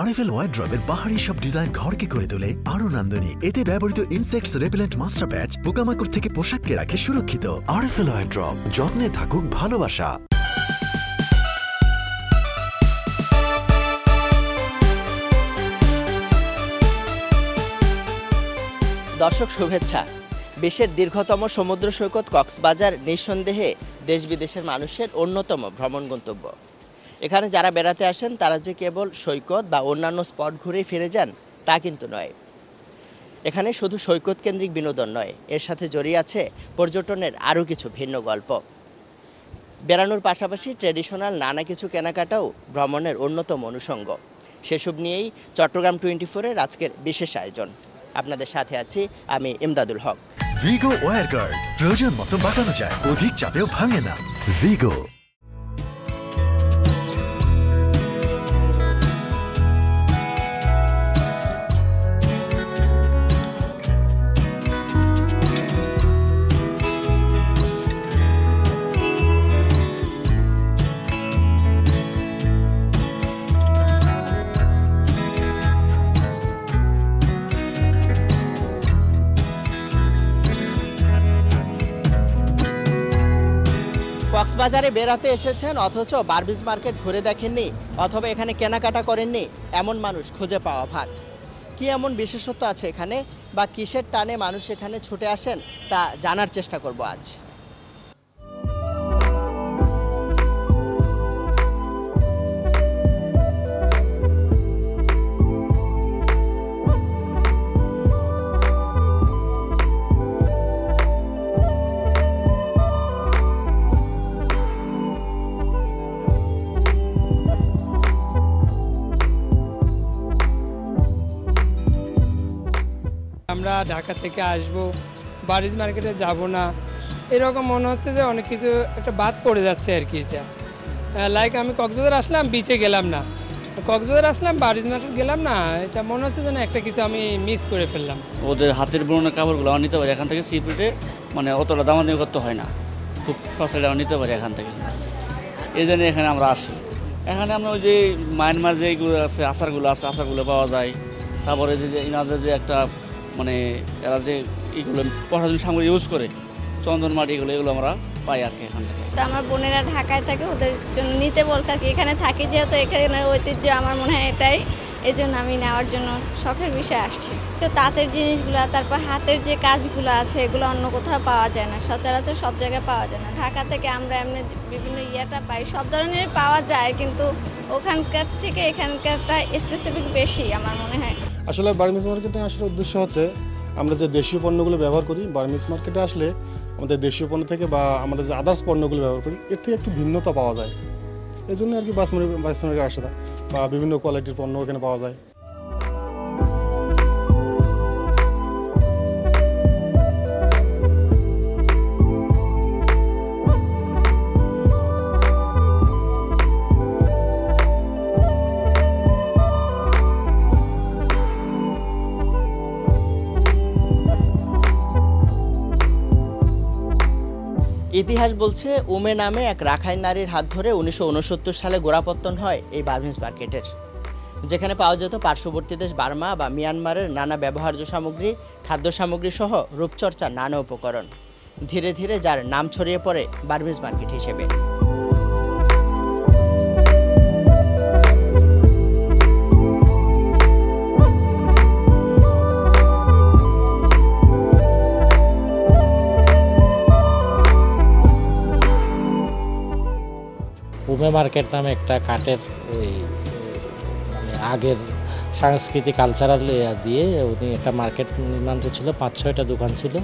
RFL ওয়াইড্রবের বাহারি সব design ঘরকে করে তোলে। আরও নান্দনিক। এতে ব্যবহৃত ইনসেক্টস রেপেলেন্ট মাস্টার প্যাচ পোকামাকড় থেকে পোশাককে রাখে সুরক্ষিত। আরএফএল ওয়াইড্রব যত্নে থাকুক ভালোবাসা। দর্শক, শুভেচ্ছা। বিশ্বের দীর্ঘতম সমুদ্র সৈকত কক্সবাজার নিঃসন্দেহে দেশ বিদেশের মানুষের অন্যতম ভ্রমণ গন্তব্য। এখানে যারা বেড়াতে আসেন, তারা যে কেবল সৈকত বা অন্যান্য স্পট ঘুরেই ফিরে যান, তা কিন্তু নয়। এখানে শুধু সৈকত কেন্দ্রিক বিনোদন নয়, এর সাথে জড়িয়ে আছে পর্যটনের আরও কিছু ভিন্ন গল্প। বেড়ানোর পাশাপাশি ট্রেডিশনাল নানা কিছু কেনাকাটাও ভ্রমণের অন্যতম অনুষঙ্গ। সেসব নিয়েই চট্টগ্রাম টোয়েন্টি ফোরের আজকের বিশেষ আয়োজন। আপনাদের সাথে আছি আমি ইমদাদুল হক। ভিগো ওয়ার গার্ড প্রয়োজন মতো বাঁকানো যায়, অধিক চাপেও ভাঙে না। ভিগো কক্সবাজারে বেড়াতে এসেছেন, অথচ বার্বিজ মার্কেট ঘুরে দেখেননি, অথবা এখানে কেনাকাটা করেননি, এমন মানুষ খুঁজে পাওয়া ভার। কি এমন বিশেষত্ব আছে এখানে, বা কিসের টানে মানুষ এখানে ছুটে আসেন, তা জানার চেষ্টা করব আজ। আমরা ঢাকা থেকে আসব বারিজ মার্কেটে যাব না। এরকম মনে হচ্ছে যে অনেক কিছু একটা বাদ পড়ে যাচ্ছে আর কি এটা লাইক আমি কক্সবাজার আসলাম বিচে গেলাম না। কক্সবাজার আসলাম বারিজ মার্কেট গেলাম না, এটা মনে হচ্ছে যে না একটা কিছু আমি মিস করে ফেললাম। ওদের হাতের বোনানো কাপড়গুলো আমরা নিতে পারি, এখান থেকে সিপিটে মানে অতটা দামাদামি করতে হয় না। খুব আমরা নিতে পারি এখান থেকে। এই জন্য এখানে আমরা আসি। এখানে আমরা ওই যে মায়ানমার যে এগুলো আছে, আচারগুলো আছে, আচারগুলো পাওয়া যায়। তারপরে যে যে ইনাদের যে একটা মানে এরা যে এইগুলো প্রশাসন সামগ্রী ইউজ করে, চন্দন মাটি এগুলো এগুলো আমরা পাই আর কি এখান থেকে। তো আমার বোনেরা ঢাকায় থাকে, ওদের জন্য নিতে বলছে আর কি। এখানে থাকি যেহেতু, এখানে ঐতিহ্য আমার মনে হয় এটাই। এই জন্য আমি নেওয়ার জন্য শখের বিষয় আসছি। তো তাঁতের জিনিসগুলো, তারপর হাতের যে কাজগুলো আছে, এগুলো অন্য কোথাও পাওয়া যায় না। সচরাচর সব জায়গায় পাওয়া যায় না। ঢাকা থেকে আমরা এমনি বিভিন্ন ইয়েটা পাই, সব ধরনের পাওয়া যায়, কিন্তু ওখানকার থেকে এখানকারটা স্পেসিফিক বেশি আমার মনে হয়। আসলে বার্মিজ মার্কেটে আসার উদ্দেশ্য হচ্ছে, আমরা যে দেশীয় পণ্যগুলো ব্যবহার করি, বার্মিজ মার্কেটে আসলে আমাদের দেশীয় পণ্য থেকে বা আমাদের যে আদার্স পণ্যগুলো ব্যবহার করি, এর থেকে একটু ভিন্নতা পাওয়া যায়। এই জন্য আর কি বাস বাস মার্কেটে আসা বা বিভিন্ন কোয়ালিটির পণ্য এখানে পাওয়া যায়। ইতিহাস বলছে, উমে নামে এক রাখাইন নারীর হাত ধরে উনিশশো উনসত্তর সালে গোড়াপত্তন হয় এই বার্মিজ মার্কেটের, যেখানে পাওয়া যেত পার্শ্ববর্তী দেশ বার্মা বা মিয়ানমারের নানা ব্যবহার্য সামগ্রী, খাদ্য সামগ্রী সহ রূপচর্চার নানা উপকরণ। ধীরে ধীরে যার নাম ছড়িয়ে পড়ে বার্মিজ মার্কেট হিসেবে। উমে মার্কেট নামে একটা কাঠের ওই মানে আগের সাংস্কৃতিক কালচারাল দিয়ে উনি একটা মার্কেট নির্মাণ করছিল, পাঁচ, ছয়টা দোকান ছিল।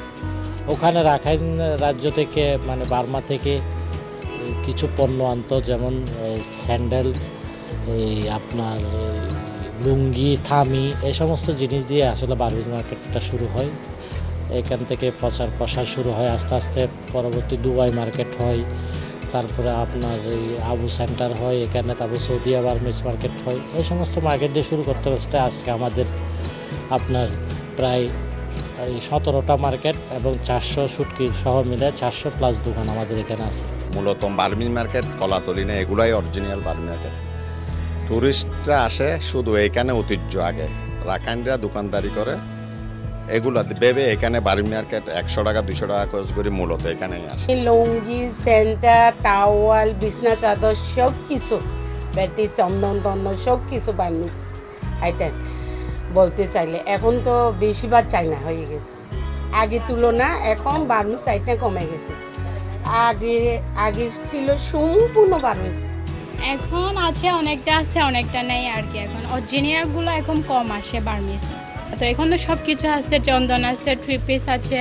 ওখানে রাখাইন রাজ্য থেকে মানে বার্মা থেকে কিছু পণ্য আনত, যেমন স্যান্ডেল, এই আপনার লুঙ্গি, থামি, এই সমস্ত জিনিস দিয়ে আসলে বার্মিজ মার্কেটটা শুরু হয়। এখান থেকে প্রচার প্রসার শুরু হয়, আস্তে আস্তে পরবর্তী দুবাই মার্কেট হয়। তারপরে আপনার এই আবু সেন্টার হয়, এখানে তারপর সৌদিয়া বার্মিজ মার্কেট হয়। এই সমস্ত মার্কেট দিয়ে শুরু করতে করতে আজকে আমাদের আপনার প্রায় এই সতেরোটা মার্কেট এবং চারশো সুটকি সহ মিলে চারশো প্লাস দোকান আমাদের এখানে আছে। মূলত বার্মিন মার্কেট কলাতলি না এগুলাই অরিজিনাল বার্মি মার্কেট। টুরিস্টরা আসে শুধু এখানে ঐতিহ্য আগে। রাখাইনরা দোকানদারি করে এগুলো ভেবে এখানে বাড়ি মার্কেট একশো টাকা দুশো টাকা খরচ করে মূলত এখানেই আসে। লুঙ্গি, সেন্টার, টাওয়াল, বিছনা চাদর সব কিছু ব্যাটি চন্দন টন্দন সব কিছু বার্মিস আইটেম বলতে চাইলে এখন তো বেশিরভাগ চাইনা হয়ে গেছে। আগে তুলনা এখন বার্মিস আইটেম কমে গেছে। আগে আগে ছিল সম্পূর্ণ বার্মিস এখন আছে, অনেকটা আছে, অনেকটা নেই আর কি এখন। অরিজিনালগুলো এখন কম আসে বার্মিজে। তো এখন তো সব কিছু আছে, চন্দন আছে থ্রি পিস আছে,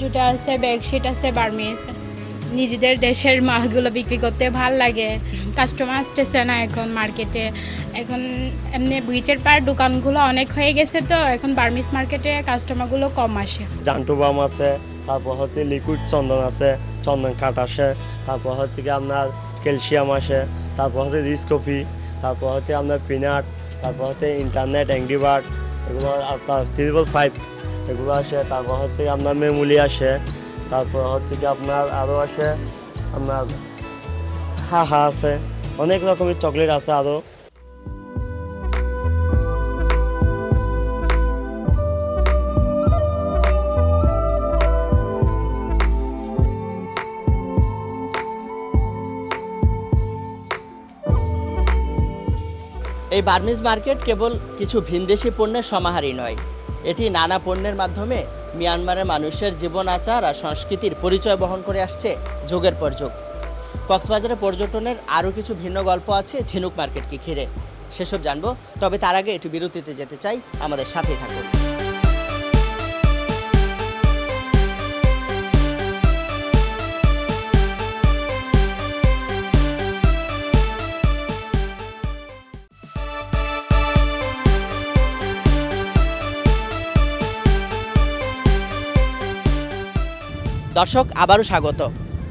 জুতা আছে বেডশিট আছে বার্মিজ। নিজেদের দেশের মালগুলো বিক্রি করতে ভালো লাগে। কাস্টমার আসতেছে না এখন মার্কেটে এখন এমনি ব্রিচের পার দোকানগুলো অনেক হয়ে গেছে তো, এখন বার্মিস মার্কেটে কাস্টমারগুলো কম আসে। জান্টু বাম আছে, তারপর হচ্ছে লিকুইড চন্দন আছে, চন্দন কাঠ আসে, তারপর হচ্ছে কি আপনার ক্যালসিয়াম আসে। তারপর হচ্ছে রিস কফি তারপর হচ্ছে আপনার পিনাট তারপর হচ্ছে ইন্টারনেট অ্যাংরিবার্ড এগুলো আপনার ত্রিপল ফাইভ এগুলো আসে, তারপর হচ্ছে আপনার মেমুলি আসে, তারপর হচ্ছে কি আপনার আরও আসে, আপনার হা হা আছে, অনেক রকমের চকলেট আছে আরও এই বার্মিজ মার্কেট কেবল কিছু ভিনদেশি পণ্যের সমাহারই নয়। এটি নানা পণ্যের মাধ্যমে মিয়ানমারের মানুষের জীবন, আচার আর সংস্কৃতির পরিচয় বহন করে আসছে যুগের পর যুগ। কক্সবাজারে পর্যটনের আরও কিছু ভিন্ন গল্প আছে ঝিনুক মার্কেটকে ঘিরে। সেসব জানব, তবে তার আগে একটু বিরতিতে যেতে চাই। আমাদের সাথেই থাকুন। দর্শক, আবারও স্বাগত।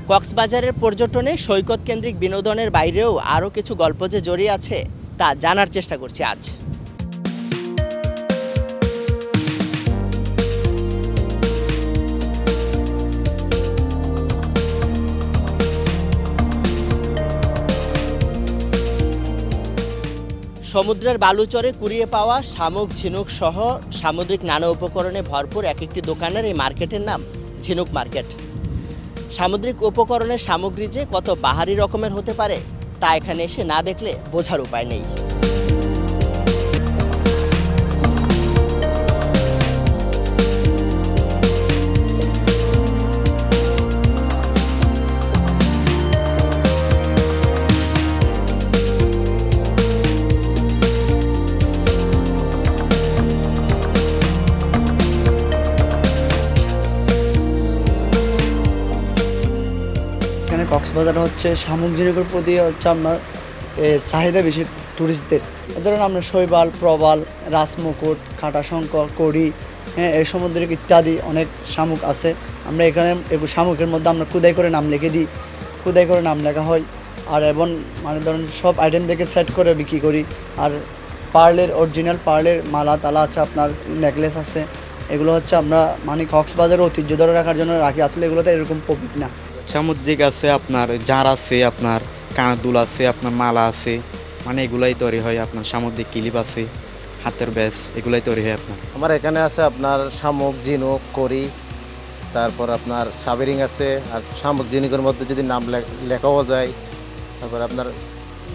কক্সবাজারের পর্যটনে সৈকত কেন্দ্রিক বিনোদনের বাইরেও আরও কিছু গল্প যে জড়িয়ে আছে, তা জানার চেষ্টা করছি আজ। সমুদ্রের বালুচরে কুড়িয়ে পাওয়া শামুক ঝিনুক সহ সামুদ্রিক নানা উপকরণে ভরপুর এক একটি দোকানের এই মার্কেটের নাম ঝিনুক মার্কেট। সামুদ্রিক উপকরণের সামগ্রী যে কত বাহারি রকমের হতে পারে, তা এখানে এসে না দেখলে বোঝার উপায় নেই। কক্সবাজার হচ্ছে শামুক ঝিনুকের প্রতি হচ্ছে আপনার চাহিদা বেশি ট্যুরিস্টদের ধরুন আপনার শৈবাল, প্রবাল, রাসমুকুট কাঁটাশঙ্ক কড়ি হ্যাঁ এই সমুদ্রিক ইত্যাদি অনেক শামুক আছে। আমরা এখানে শামুকের মধ্যে আমরা কুদাই করে নাম লিখে দিই। কুদাই করে নাম লেখা হয়। আর এবং মানে ধরুন সব আইটেম থেকে সেট করে বিক্রি করি। আর পার্লের অরিজিনাল পার্লের মালা, তালা আছে আপনার নেকলেস আছে। এগুলো হচ্ছে আমরা মানে কক্সবাজারের ঐতিহ্য ধরে রাখার জন্য রাখি। আসলে এগুলোতে এরকম প্রফিট না। সামুদ্রিক আছে আপনার, জার আছে আপনার, কাঁদুল আছে আপনার, মালা আছে মানে এগুলাই তৈরি হয় আপনার, সামুদ্রিক ক্লিপ আছে, হাতের ব্যাস, এগুলাই তৈরি হয় আপনার। আমার এখানে আছে আপনার শামুক, ঝিনুক করি তারপর আপনার সাবেরিং আছে, আর শামুক, ঝিনুকের মধ্যে যদি নাম লেখাও যায়, তারপর আপনার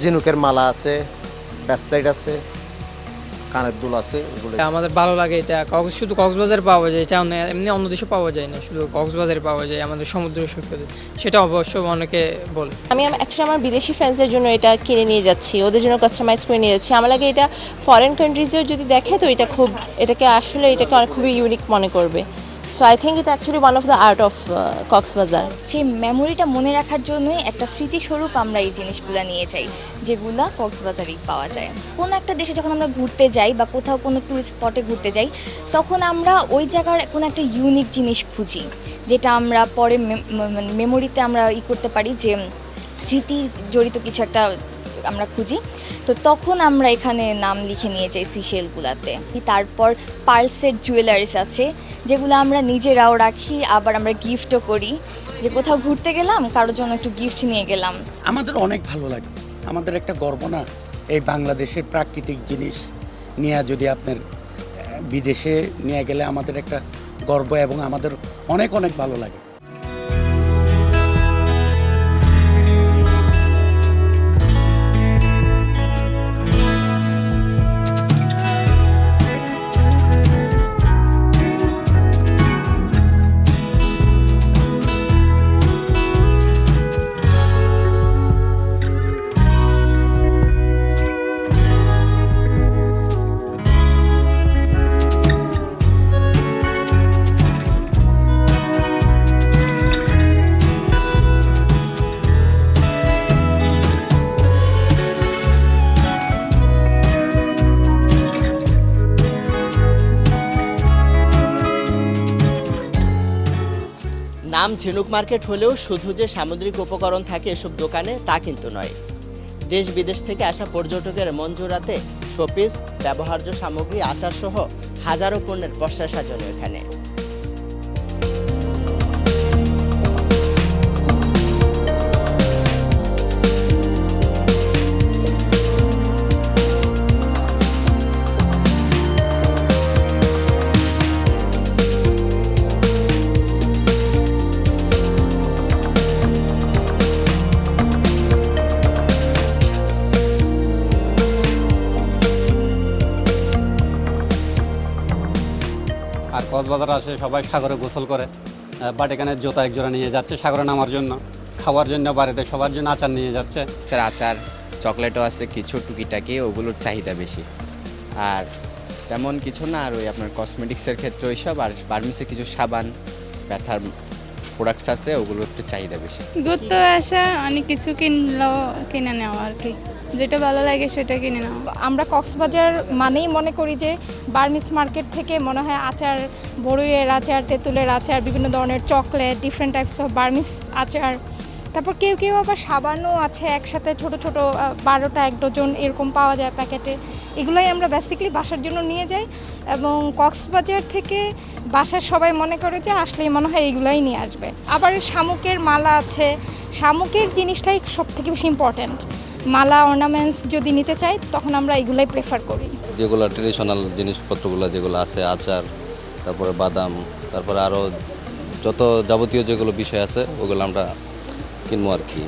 ঝিনুকের মালা আছে, ব্যাসলাইট আছে কানের দুল আছে এগুলো আমাদের ভালো লাগে এটা কক্স শুধু কক্সবাজারে পাওয়া যায় এটা এমনি অন্য দেশে পাওয়া যায় না শুধু কক্সবাজারে পাওয়া যায় আমাদের সমুদ্র সৈকতে। সেটা অবশ্য অনেকে বলে। আমি অ্যাকচুয়ালি আমার বিদেশি ফ্রেন্ডসদের জন্য এটা কিনে নিয়ে যাচ্ছি ওদের জন্য কাস্টমাইজ করে নিয়ে যাচ্ছি। আমার লাগে এটা ফরেন কান্ট্রিজেও যদি দেখে তো এটা খুব এটাকে আসলে এটাকে অনেক খুবই ইউনিক মনে করবে। সো আই থিঙ্ক এটা actually one of the art of Cox's Bazar সেই মেমোরিটা মনে রাখার জন্যই একটা স্মৃতিস্বরূপ আমরা এই জিনিসগুলো নিয়ে যাই, যেগুলা কক্সবাজারেই পাওয়া যায়। কোনো একটা দেশে যখন আমরা ঘুরতে যাই বা কোথাও কোনো টুরিস্ট স্পটে ঘুরতে যাই, তখন আমরা ওই জায়গার কোনো একটা ইউনিক জিনিস খুঁজি, যেটা আমরা পরে মেমোরিতে আমরা ই করতে পারি যে স্মৃতি জড়িত কিছু একটা আমরা খুঁজি। তো তখন আমরা এখানে নাম লিখে নিয়ে যাই সিশেলগুলাতে তারপর পার্লসের জুয়েলারিস আছে, যেগুলো আমরা নিজেরাও রাখি, আবার আমরা গিফটও করি। যে কোথাও ঘুরতে গেলাম, কারোর জন্য একটু গিফট নিয়ে গেলাম। আমাদের অনেক ভালো লাগে। আমাদের একটা গর্ব না, এই বাংলাদেশের প্রাকৃতিক জিনিস নিয়ে যদি আপনার বিদেশে নিয়ে গেলে আমাদের একটা গর্ব এবং আমাদের অনেক অনেক ভালো লাগে। নাম ঝিনুক মার্কেট হলেও শুধু যে সামুদ্রিক উপকরণ থাকে এসব দোকানে তা কিন্তু নয়। দেশ বিদেশ থেকে আসা পর্যটকের মন জোড়াতে শোপিস, ব্যবহার্য সামগ্রী আচার সহ হাজারো পণ্যের পসরা সাজানো এখানে। কক্সবাজার আসে সবাই সাগরে গোসল করে বাট এখানে জোতা এক জোড়া নিয়ে যাচ্ছে সাগরে নামার জন্য খাওয়ার জন্য বাড়িতে সবার জন্য আচার নিয়ে যাচ্ছে। স্যার আচার চকলেটও আছে কিছু টুকিটাকি ওগুলোর চাহিদা বেশি। আর তেমন কিছু না আর ওই আপনার কসমেটিক্সের ক্ষেত্রে ওইসব আর বার্মিসে কিছু সাবান ব্যথার প্রোডাক্টস আছে ওগুলো একটু চাহিদা বেশি। ঘুরতে আসা অনেক কিছু কিনলেও কিনে নেওয়া আর কি। যেটা ভালো লাগে সেটা কিনে নাও। আমরা কক্সবাজার মানেই মনে করি যে বার্মিস মার্কেট থেকে মনে হয় আচার, বড়ুইয়ের আচার, তেঁতুলের আচার, বিভিন্ন ধরনের chocolate different types of Burmese আচার। তারপর কেউ কেউ আবার সাবানও আছে একসাথে ছোট ছোট বারোটা এক ডজন এরকম পাওয়া যায় প্যাকেটে। এগুলোই আমরা বেসিক্যালি বাসার জন্য নিয়ে যাই এবং কক্সবাজার থেকে বাসার সবাই মনে করে যে আসলেই মনে হয় এগুলাই নিয়ে আসবে। আবার শামুকের মালা আছে। শামুকের জিনিসটাই সব থেকে বেশি ইম্পর্ট্যান্ট মালা অর্নামেন্টস যদি নিতে চাই, তখন আমরা এগুলাই প্রেফার করি। যেগুলো ট্রেডিশনাল জিনিসপত্রগুলো যেগুলো আছে, আচার, তারপরে বাদাম, তারপরে আরও যত যাবতীয় যেগুলো বিষয় আছে, ওগুলো আমরা কিনবো আর কি।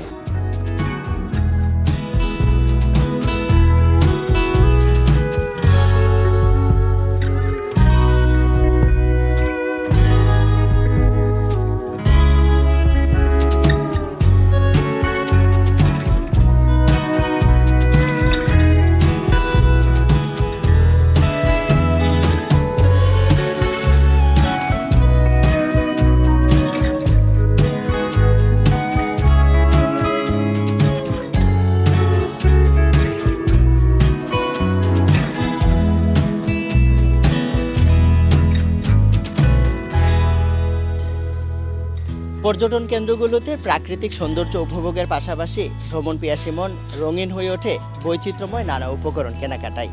পর্যটন কেন্দ্রগুলোতে প্রাকৃতিক সৌন্দর্য উপভোগের পাশাপাশি ভ্রমণ পিয়াসী মন রঙিন হয়ে ওঠে, বৈচিত্র্যময় নানা উপকরণ কেনাকাটায়।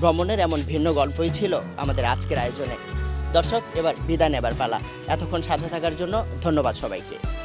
ভ্রমণের এমন ভিন্ন গল্পই ছিল আমাদের আজকের আয়োজনে। দর্শক, এবার বিদায় নেবার পালা। এতক্ষণ সাথে থাকার জন্য ধন্যবাদ সবাইকে।